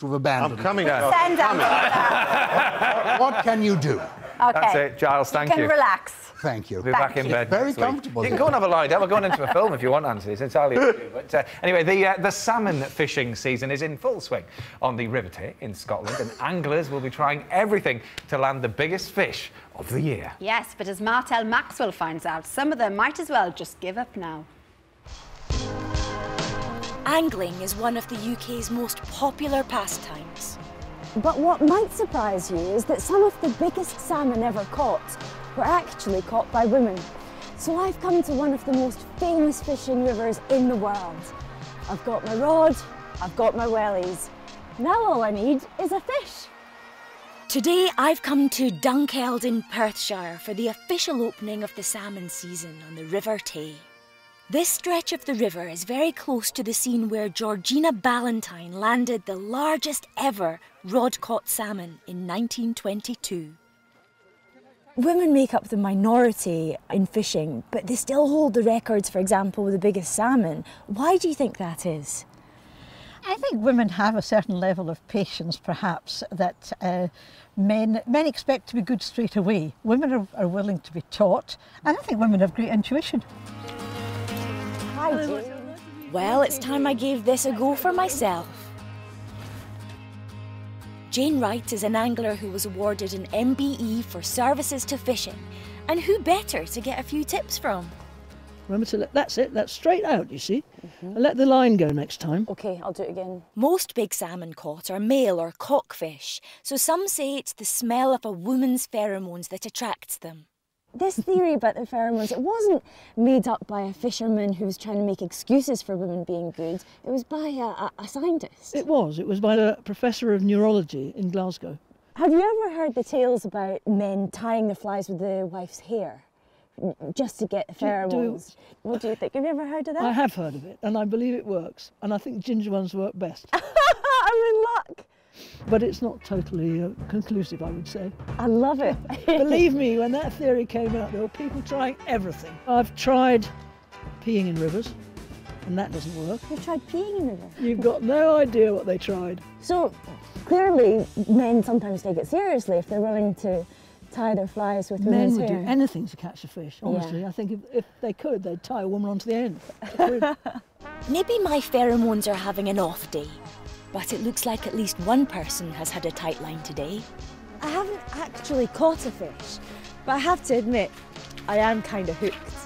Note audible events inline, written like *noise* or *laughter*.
to have abandoned. I'm coming out. Send them. *laughs* What can you do? Okay. That's it, Giles. Thank you can you. relax. Thank you. Be back in you. bed. Very next week. comfortable You can go and have a lie down. We're going into a film if you want, Anthony. It's entirely up to you. But uh, anyway, the uh, the salmon fishing season is in full swing on the River Tay in Scotland, and anglers will be trying everything to land the biggest fish of the year. Yes, but as Martel Maxwell finds out, some of them might as well just give up now. Angling is one of the UK's most popular pastimes. But what might surprise you is that some of the biggest salmon ever caught were actually caught by women. So I've come to one of the most famous fishing rivers in the world. I've got my rod, I've got my wellies. Now all I need is a fish. Today I've come to Dunkeld in Perthshire for the official opening of the salmon season on the River Tay. This stretch of the river is very close to the scene where Georgina Ballantine landed the largest ever rod caught salmon in 1922. Women make up the minority in fishing, but they still hold the records, for example, with the biggest salmon. Why do you think that is? I think women have a certain level of patience, perhaps, that uh, men men expect to be good straight away. Women are, are willing to be taught, and I think women have great intuition. Well, it's time I gave this a go for myself. Jane Wright is an angler who was awarded an MBE for services to fishing, and who better to get a few tips from? Remember to let, that's it, that's straight out, you see. And let the line go next time. Okay, I'll do it again. Most big salmon caught are male or cockfish, so some say it's the smell of a woman's pheromones that attracts them. This theory about the pheromones, it wasn't made up by a fisherman who was trying to make excuses for women being good. It was by a, a, a scientist. It was, it was by a professor of neurology in Glasgow. Have you ever heard the tales about men tying the flies with the wife's hair just to get the Do- do- pheromones? What do you think? Have you ever heard of that? I have heard of it, and I believe it works. And I think ginger ones work best. *laughs* I'm in luck. but it's not totally uh, conclusive, I would say. I love it. *laughs* *laughs* Believe me, when that theory came out, there were people trying everything. I've tried peeing in rivers, and that doesn't work. You've tried peeing in the river. You've got no idea what they tried. So clearly, men sometimes take it seriously if they're willing to tie their flies with Men women's would hair. do anything to catch a fish, honestly. I think if, if they could, they'd tie a woman onto the end. *laughs* Maybe my pheromones are having an off day, but it looks like at least one person has had a tight line today. I haven't actually caught a fish, but I have to admit, I am kind of hooked.